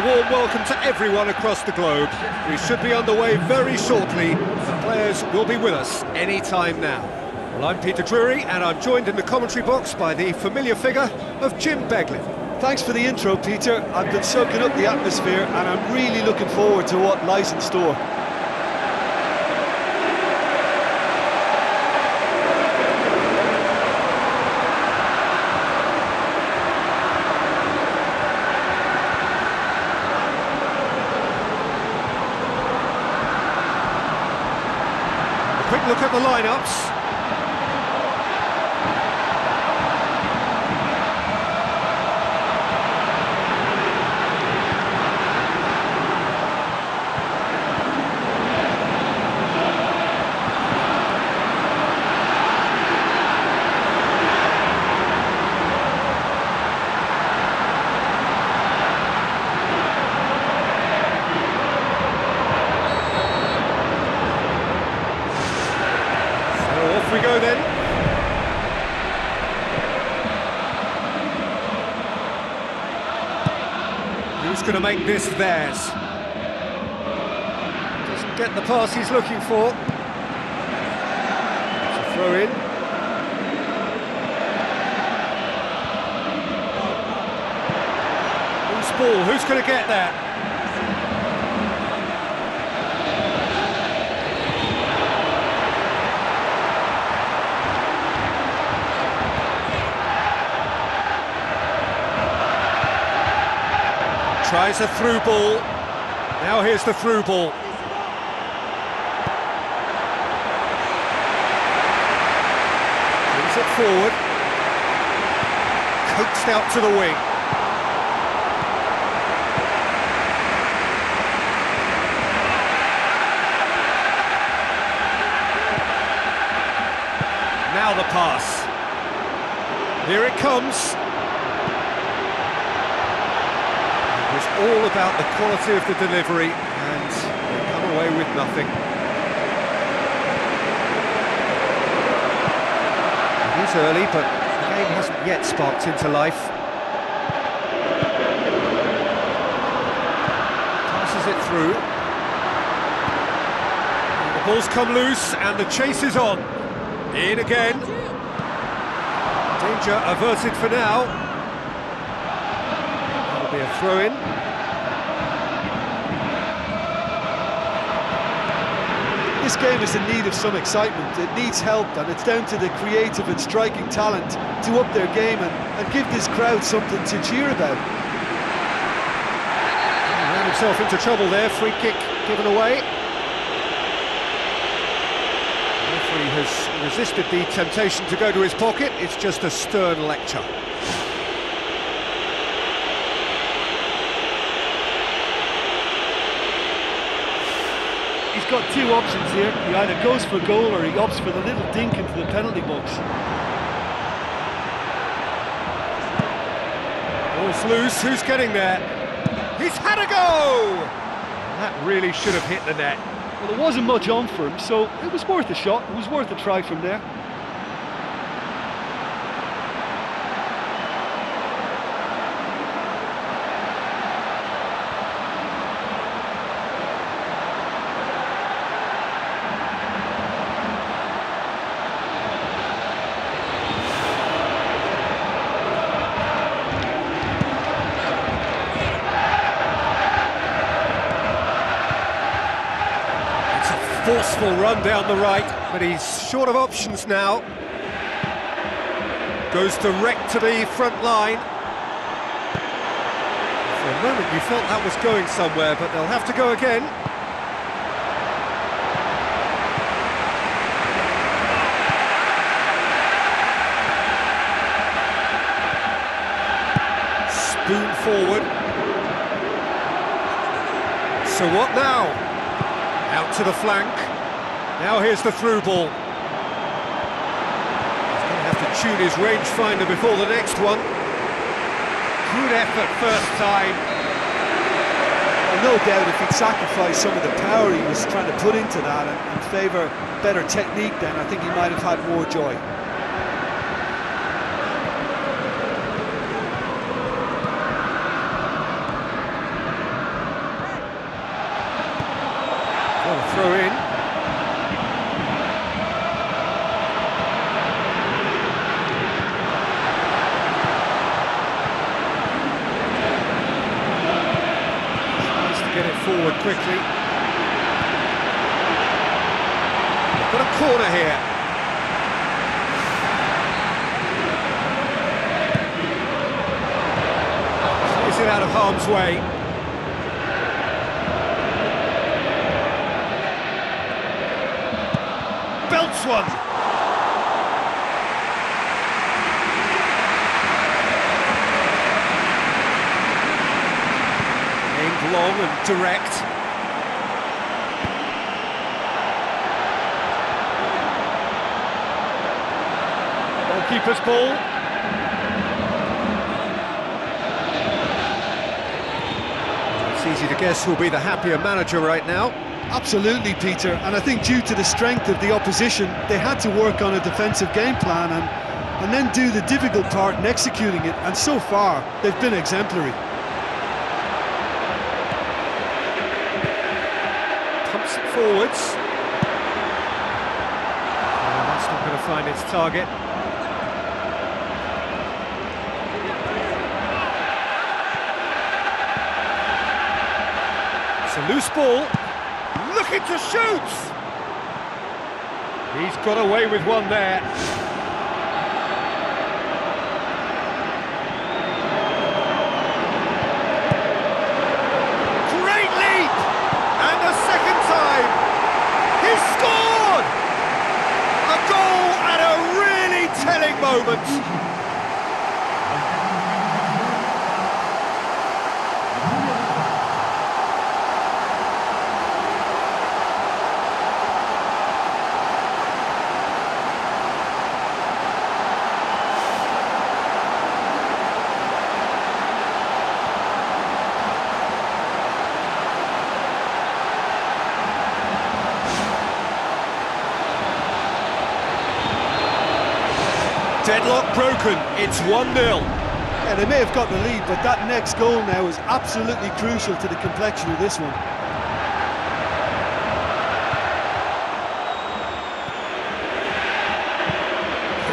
a warm welcome to everyone across the globe. We should be underway very shortly. The players will be with us any time now. Well, I'm Peter Drury, and I'm joined in the commentary box by the familiar figure of Jim Beglin. Thanks for the intro, Peter. I've been soaking up the atmosphere, and I'm really looking forward to what lies in store. Lineups. we go then. Who's going to make this theirs? Doesn't get the pass he's looking for. Throw in. Who's ball? Who's going to get there? Tries a through ball. Now here's the through ball. Brings it forward. Coaxed out to the wing. Now the pass. Here it comes. All about the quality of the delivery and come away with nothing. It is early, but the game hasn't yet sparked into life. Passes it through. And the ball's come loose and the chase is on. In again. Danger averted for now. That'll be a throw-in. This game is in need of some excitement. It needs help, and it's down to the creative and striking talent to up their game and, and give this crowd something to cheer about. He ran himself into trouble there, free kick given away. The referee has resisted the temptation to go to his pocket, it's just a stern lecture. Got two options here. He either goes for goal or he opts for the little dink into the penalty box. Oh, Ball's loose, who's getting there? He's had a go! That really should have hit the net. Well, there wasn't much on for him, so it was worth a shot. It was worth a try from there. Forceful run down the right, but he's short of options now. Goes direct to the front line. For a moment you felt that was going somewhere, but they'll have to go again. Spoon forward. So what now? Out to the flank. Now here's the through ball. He's going to have to tune his rangefinder before the next one. Good effort first time. And no doubt if he'd sacrificed some of the power he was trying to put into that and, in favour better technique then, I think he might have had more joy. Throw in. Quickly. They've got a corner here. Is it out of harm's way? Belts one. Long and direct. Goalkeeper's ball. It's easy to guess who'll be the happier manager right now. Absolutely, Peter. And I think due to the strength of the opposition, they had to work on a defensive game plan and, and then do the difficult part in executing it. And so far, they've been exemplary. Pumps it forwards. Oh, that's not going to find its target. Loose ball. Looking to shoot! He's got away with one there. Great leap! And a second time! He scored! A goal at a really telling moment. Deadlock broken. It's 1-0. Yeah, they may have got the lead, but that next goal now is absolutely crucial to the complexion of this one.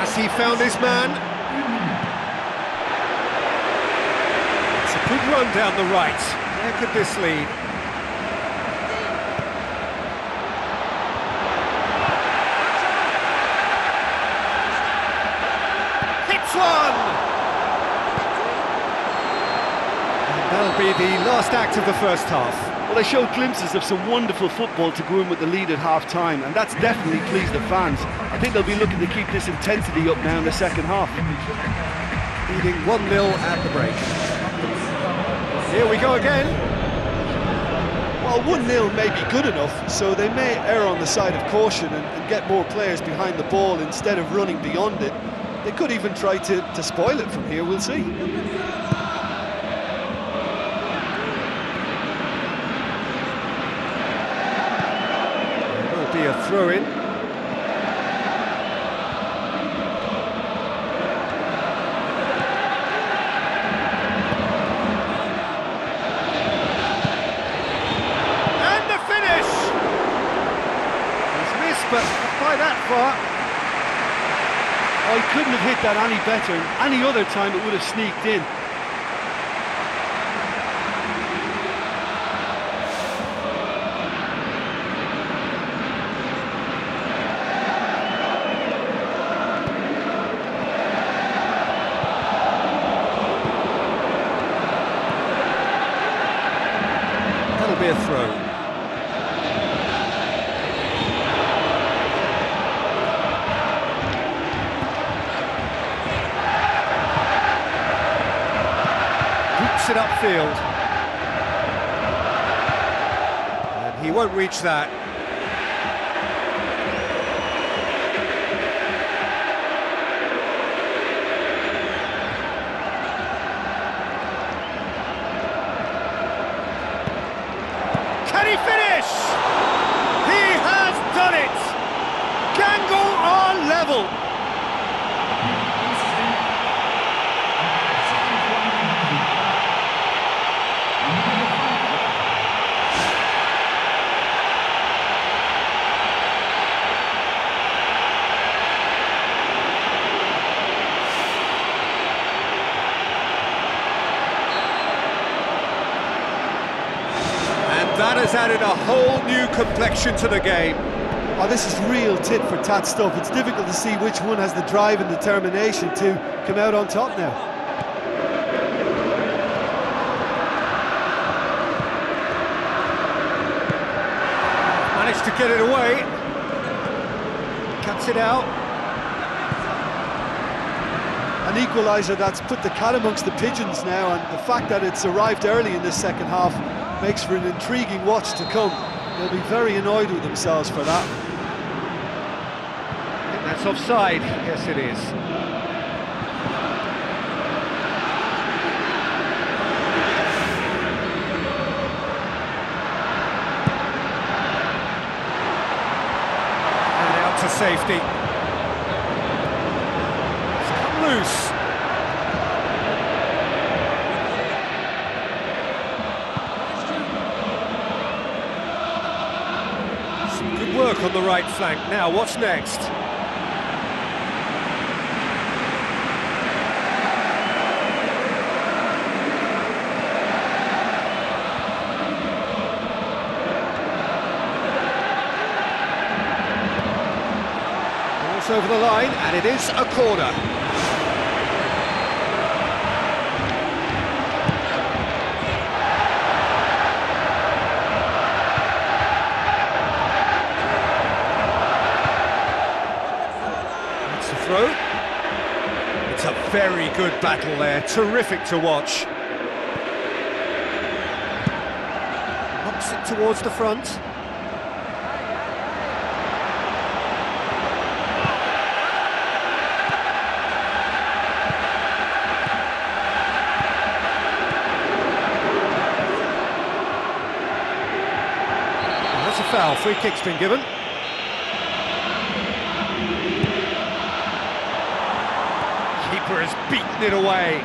Has he found his man? It's a good run down the right. Where could this lead? Hits one! Be the last act of the first half. Well, they showed glimpses of some wonderful football to go in with the lead at half-time, and that's definitely pleased the fans. I think they'll be looking to keep this intensity up now in the second half. Leading 1-0 at the break. Here we go again. Well, 1-0 may be good enough, so they may err on the side of caution and, and get more players behind the ball instead of running beyond it. They could even try to, to spoil it from here, we'll see. A throw-in. And the finish! He's missed, but by that far. I couldn't have hit that any better. Any other time it would have sneaked in. That'll be a throw. It upfield. And he won't reach that. Can he finish? He has done it! Guingamp are level. that has added a whole new complexion to the game. Oh, this is real tit for tat stuff. It's difficult to see which one has the drive and determination to come out on top now. Managed to get it away. Cuts it out. An equaliser that's put the cat amongst the pigeons now, and the fact that it's arrived early in this second half makes for an intriguing watch to come. They'll be very annoyed with themselves for that. That's offside. Yes, it is. And out to safety. It's come loose. Some good work on the right flank. Now, what's next? Over the line, and it is a corner. It's a. It's a very good battle there, terrific to watch. Knocks it towards the front. That's a foul, free kick's been given. Keeper has beaten it away.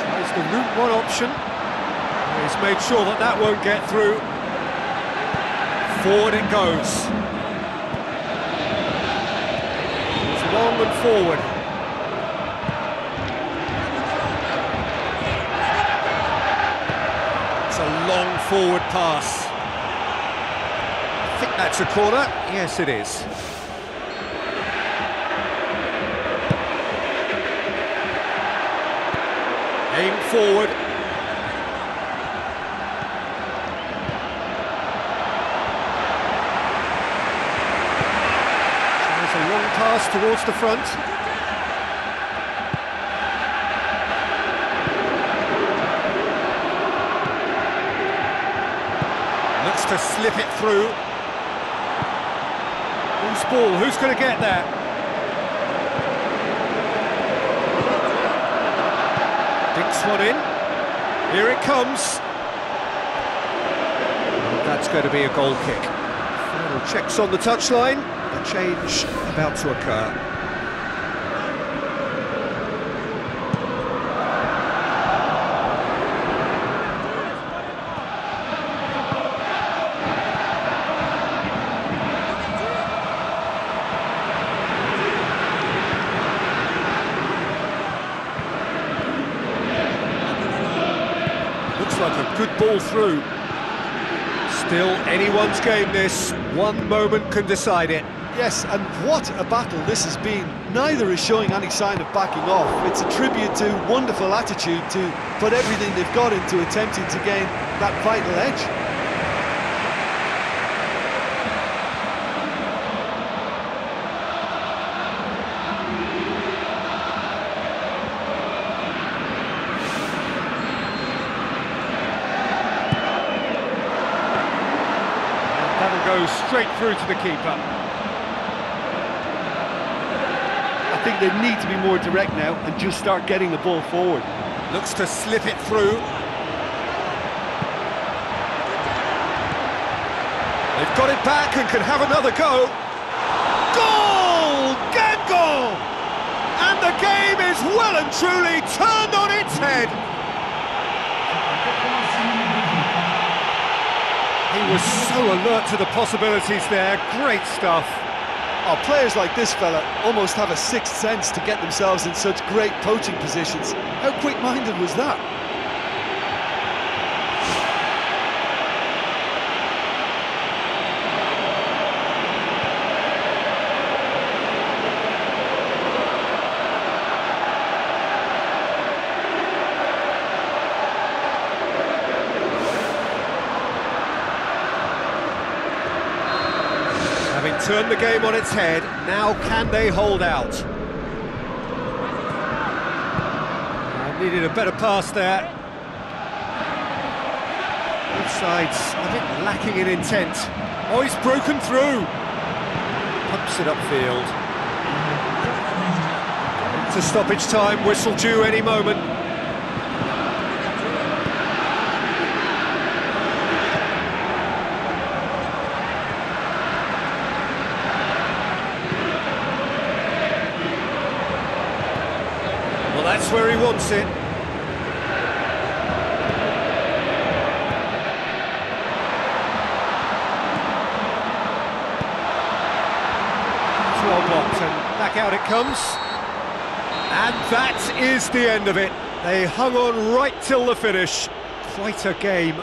Tries the route one option. He's made sure that that won't get through. Forward it goes. It's long and forward. It's a long forward pass. That's a corner. Yes, it is. Aim forward. Tries a long pass towards the front. Looks to slip it through. Ball? Who's going to get that? Dinks one in. Here it comes. That's going to be a goal kick. Final checks on the touchline. A change about to occur. A good ball through. Still anyone's game this. One moment can decide it. Yes, and what a battle this has been. Neither is showing any sign of backing off. It's a tribute to wonderful attitude to put everything they've got into attempting to gain that vital edge. That'll straight through to the keeper. I think they need to be more direct now and just start getting the ball forward. Looks to slip it through. They've got it back and can have another go. Goal! Guingamp! And the game is well and truly turned on its head. He was so alert to the possibilities there. Great stuff. Our players like this fella almost have a sixth sense to get themselves in such great poaching positions. How quick-minded was that? Turned the game on its head, now can they hold out? Uh, needed a better pass there. Both sides a bit lacking in intent. Oh, he's broken through. Pumps it upfield. To stoppage time, whistle due any moment. Well, that's where he wants it. Well blocked, and back out it comes. And that is the end of it. They hung on right till the finish. Quite a game